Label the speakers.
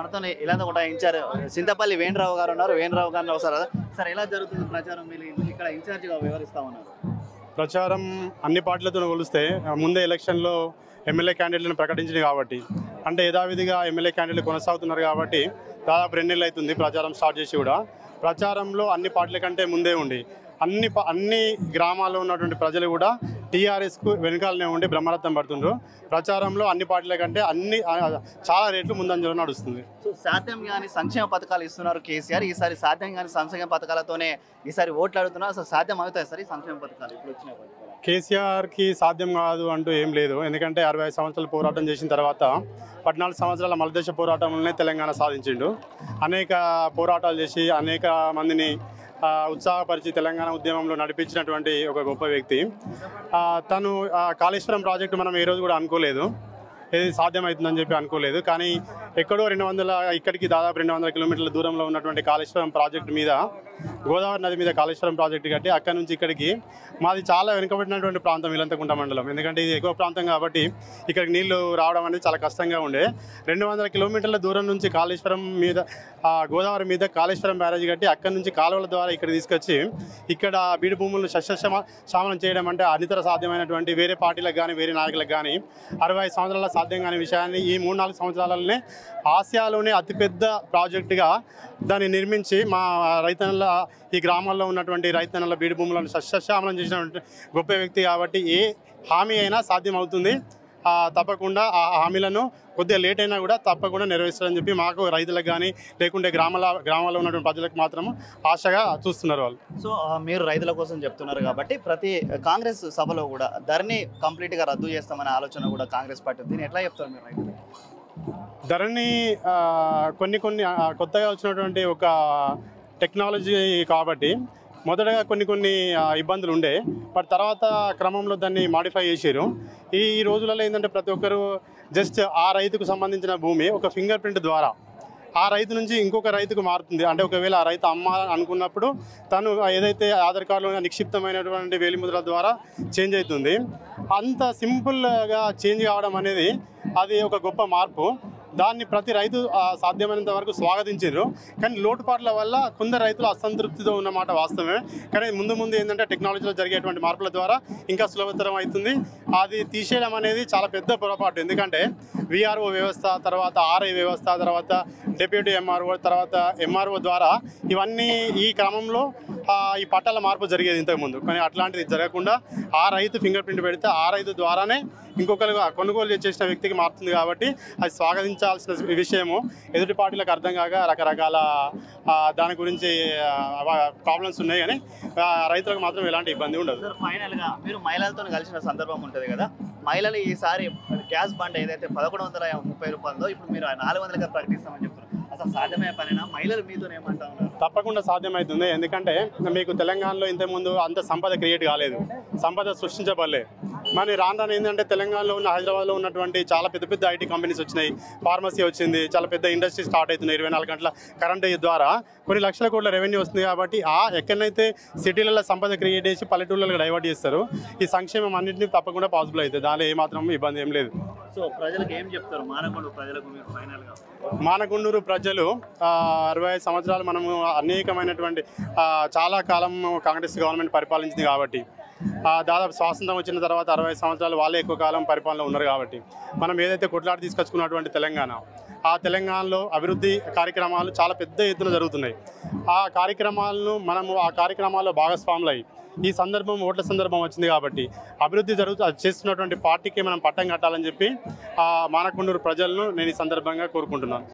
Speaker 1: మనతో ఇలాంటి కూడా ఇన్ఛార్జ్ సింతపల్లి వేణరావు గారు ఉన్నారు. వేణరావు గారిని ఒకసారి సార్ ఎలా జరుగుతుంది ప్రచారం? మీరు ఇక్కడ ఇన్ఛార్జ్గా వివరిస్తా ఉన్నారు.
Speaker 2: ప్రచారం అన్ని పార్టీలతో కొలిస్తే ముందే ఎలక్షన్లో ఎమ్మెల్యే క్యాండిడేట్లను ప్రకటించింది కాబట్టి అంటే యథావిధిగా ఎమ్మెల్యే క్యాండిడేట్లు కొనసాగుతున్నారు కాబట్టి దాదాపు రెండు నెలలు అవుతుంది ప్రచారం స్టార్ట్ చేసి కూడా. ప్రచారంలో అన్ని పార్టీల కంటే ముందే ఉండి అన్ని అన్ని గ్రామాల్లో ఉన్నటువంటి ప్రజలు కూడా టీఆర్ఎస్కు వెనకాలనే ఉండి బ్రహ్మరథం పడుతుండ్రు. ప్రచారంలో అన్ని పార్టీల కంటే అన్ని చాలా రేట్లు ముందంజలో నడుస్తుంది.
Speaker 1: సాధ్యం కాని సంక్షేమ పథకాలు ఇస్తున్నారు కేసీఆర్. ఈసారి సాధ్యం కాని సంక్షేమ పథకాలతోనే ఈసారి ఓట్లు అడుగుతున్నారు అసలు సాధ్యం అవుతాయి సార్ ఈ సంక్షేమ పథకాలు ఇప్పుడు వచ్చిన
Speaker 2: కేసీఆర్కి సాధ్యం కాదు అంటూ ఏం లేదు. ఎందుకంటే అరవై ఐదు సంవత్సరాలు పోరాటం చేసిన తర్వాత పద్నాలుగు సంవత్సరాల మలదేశ పోరాటంలోనే తెలంగాణ సాధించిండు. అనేక పోరాటాలు చేసి అనేక మందిని ఉత్సాహపరిచి తెలంగాణ ఉద్యమంలో నడిపించినటువంటి ఒక గొప్ప వ్యక్తి. తను ఆ, కాళేశ్వరం ప్రాజెక్టు మనం ఏ రోజు కూడా అనుకోలేదు. ఏది సాధ్యమవుతుందని చెప్పి అనుకోలేదు. కానీ ఎక్కడో రెండు వందల ఇక్కడికి దాదాపు రెండు వందల కిలోమీటర్ల దూరంలో ఉన్నటువంటి కాళేశ్వరం ప్రాజెక్టు మీద గోదావరి నది మీద కాళేశ్వరం ప్రాజెక్టు కట్టి అక్కడ నుంచి ఇక్కడికి మాది చాలా వెనుకబడినటువంటి ప్రాంతం ఇలంతకుంట మండలం. ఎందుకంటే ఇది ఎక్కువ ప్రాంతం కాబట్టి ఇక్కడికి నీళ్ళు రావడం అనేది చాలా కష్టంగా ఉండే. రెండు వందల కిలోమీటర్ల దూరం నుంచి కాళేశ్వరం మీద గోదావరి మీద కాళేశ్వరం బ్యారేజ్ కట్టి అక్కడ నుంచి కాలువల ద్వారా ఇక్కడ తీసుకొచ్చి ఇక్కడ బీడు భూములను సస్యశ్యామ చేయడం అంటే అనితర సాధ్యమైనటువంటి వేరే పార్టీలకు కానీ వేరే నాయకులకు కానీ అరవై సంవత్సరాల సాధ్యం కాని విషయాన్ని ఈ మూడు నాలుగు సంవత్సరాలనే ఆసియాలోనే అతిపెద్ద ప్రాజెక్టుగా దాన్ని నిర్మించి మా రైతన్నల ఈ గ్రామాల్లో ఉన్నటువంటి రైతన్నల బీడు భూములను సస్యశ్యామలం చేసినటువంటి గొప్ప వ్యక్తి కాబట్టి ఏ హామీ అయినా సాధ్యమవుతుంది. తప్పకుండా ఆ హామీలను కొద్దిగా లేట్ అయినా కూడా తప్పకుండా నెరవేర్చాలని చెప్పి మాకు రైతులకు కానీ లేకుంటే గ్రామాల గ్రామాల్లో ఉన్నటువంటి ప్రజలకు మాత్రం ఆశగా చూస్తున్నారు వాళ్ళు.
Speaker 1: సో మీరు రైతుల కోసం చెప్తున్నారు కాబట్టి ప్రతి కాంగ్రెస్ సభలో కూడా ధరని కంప్లీట్గా రద్దు చేస్తామనే ఆలోచన కూడా కాంగ్రెస్ పార్టీ దీన్ని ఎట్లా చెప్తారు మీరు రైతులకు
Speaker 2: ధరని కొన్ని కొన్ని కొత్తగా వచ్చినటువంటి ఒక టెక్నాలజీ కాబట్టి మొదటగా కొన్ని కొన్ని ఇబ్బందులు ఉండే. బట్ తర్వాత క్రమంలో దాన్ని మాడిఫై చేశారు. ఈ రోజులలో ఏంటంటే ప్రతి ఒక్కరు జస్ట్ ఆ రైతుకు సంబంధించిన భూమి ఒక ఫింగర్ ప్రింట్ ద్వారా ఆ రైతు నుంచి ఇంకొక రైతుకు మారుతుంది. అంటే ఒకవేళ ఆ రైతు అమ్మ అనుకున్నప్పుడు తను ఏదైతే ఆధార్ కార్డులో నిక్షిప్తమైనటువంటి వేలిముద్ర ద్వారా చేంజ్ అవుతుంది. అంత సింపుల్గా చేంజ్ కావడం అనేది అది ఒక గొప్ప మార్పు. దాన్ని ప్రతి రైతు సాధ్యమైనంత వరకు స్వాగతించారు కానీ లోటుపాట్ల వల్ల కొందరు రైతులు అసంతృప్తితో ఉన్నమాట వాస్తవమే. కానీ ముందు ముందు ఏంటంటే టెక్నాలజీలో జరిగేటువంటి మార్పుల ద్వారా ఇంకా సులభతరం అవుతుంది. అది తీసేయడం అనేది చాలా పెద్ద పొరపాటు. ఎందుకంటే విఆర్ఓ వ్యవస్థ తర్వాత ఆర్ఐ వ్యవస్థ తర్వాత డెప్యూటీ ఎంఆర్ఓ తర్వాత ఎంఆర్ఓ ద్వారా ఇవన్నీ ఈ క్రమంలో ఈ పట్టాల మార్పు జరిగేది ఇంతకుముందు. కానీ అట్లాంటిది జరగకుండా ఆ రైతు ఫింగర్ ప్రింట్ పెడితే ఆ రైతు ద్వారానే ఇంకొకరు కొనుగోలు చేసిన వ్యక్తికి మారుతుంది కాబట్టి అది స్వాగతించాల్సిన విషయము. ఎదుటి పార్టీలకు అర్థం కాక రకరకాల దాని గురించి ప్రాబ్లమ్స్ ఉన్నాయి కానీ రైతులకు మాత్రం ఎలాంటి ఇబ్బంది ఉండదు.
Speaker 1: ఫైనల్గా మీరు మహిళలతో కలిసిన సందర్భం ఉంటుంది కదా. మహిళలు ఈసారి గ్యాస్ బండ్ ఏదైతే పదకొండు వందల ముప్పై రూపాయలతో ఇప్పుడు మీరు నాలుగు వందలుగా ప్రకటిస్తామని చెప్తున్నారు. అసలు సాధ్యమే పనినా? మహిళలు మీతో ఏమంటా ఉన్నారు
Speaker 2: తప్పకుండా సాధ్యమవుతుంది. ఎందుకంటే మీకు తెలంగాణలో ఇంతకుముందు అంత సంపద క్రియేట్ కాలేదు. సంపద సృష్టించబడలేదు. మరి రాను ఏంటంటే తెలంగాణలో ఉన్న హైదరాబాద్లో ఉన్నటువంటి చాలా పెద్ద పెద్ద ఐటీ కంపెనీస్ వచ్చినాయి. ఫార్మసీ వచ్చింది చాలా పెద్ద ఇండస్ట్రీ స్టార్ట్ అవుతున్నాయి ఇరవై నాలుగు గంటల కరెంట్ ద్వారా కొన్ని లక్షల కోట్ల రెవెన్యూ వస్తుంది కాబట్టి ఆ ఎక్కడైతే సిటీలలో సంపద క్రియేట్ చేసి పల్లెటూళ్ళలో డైవర్ట్ చేస్తారు ఈ సంక్షేమం అన్నింటినీ తప్పకుండా పాసిబుల్ అవుతుంది. దానిలో ఏమాత్రం ఇబ్బంది ఏం లేదు.
Speaker 1: సో ప్రజలకు ఏం చెప్తారు? మానకొండ ప్రజలకు మీరు
Speaker 2: మానగుండూరు ప్రజలు అరవై ఐదు సంవత్సరాలు మనము అనేకమైనటువంటి చాలా కాలం కాంగ్రెస్ గవర్నమెంట్ పరిపాలించింది కాబట్టి దాదాపు స్వాతంత్రం వచ్చిన తర్వాత అరవై సంవత్సరాలు వాళ్ళే ఎక్కువ కాలం పరిపాలన ఉన్నారు కాబట్టి మనం ఏదైతే కొట్లాడి తీసుకొచ్చుకున్నటువంటి తెలంగాణ ఆ తెలంగాణలో అభివృద్ధి కార్యక్రమాలు చాలా పెద్ద ఎత్తున జరుగుతున్నాయి. ఆ కార్యక్రమాలను మనము ఆ కార్యక్రమాల్లో భాగస్వాములయ్యి ఈ సందర్భం ఓట్ల సందర్భం వచ్చింది కాబట్టి అభివృద్ధి జరుగుతూ చేస్తున్నటువంటి పార్టీకి మనం పట్టం కట్టాలని చెప్పి ఆ మానకొండూరు ప్రజలను నేను ఈ సందర్భంగా కోరుకుంటున్నాను.